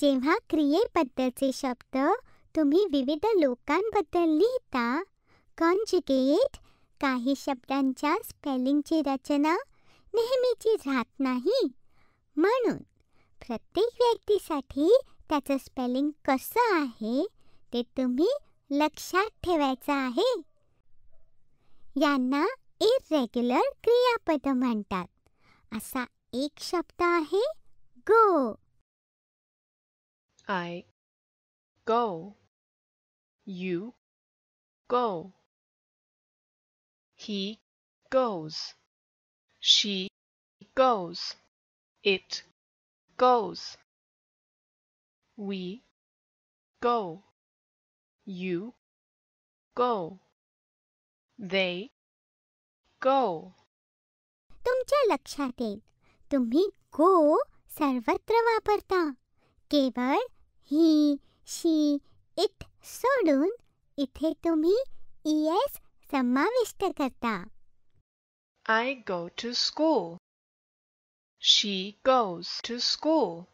जेव्हा क्रियेबद्दलचे शब्द तुम्ही विविध लोकांबद्दल लिहिता कॉन्जुगेट काही शब्दांच्या स्पेलिंगची रचना नेहमीची राहत नाही. म्हणून प्रत्येक व्यक्तीसाठी त्याचं स्पेलिंग कसं आहे ते तुम्ही लक्षात ठेवायचं आहे. यांना इरेग्युलर क्रियापद म्हणतात. असा एक शब्द आहे गो I go. You go. He goes. She goes. It goes. We go. You go. They go. तुमच्या लक्षात येईल तुम्ही गो सर्वत्र वापरता केवळ ही शी इट सोडून इथे तुम्ही एस समाविष्ट करता I go to school. She goes to school.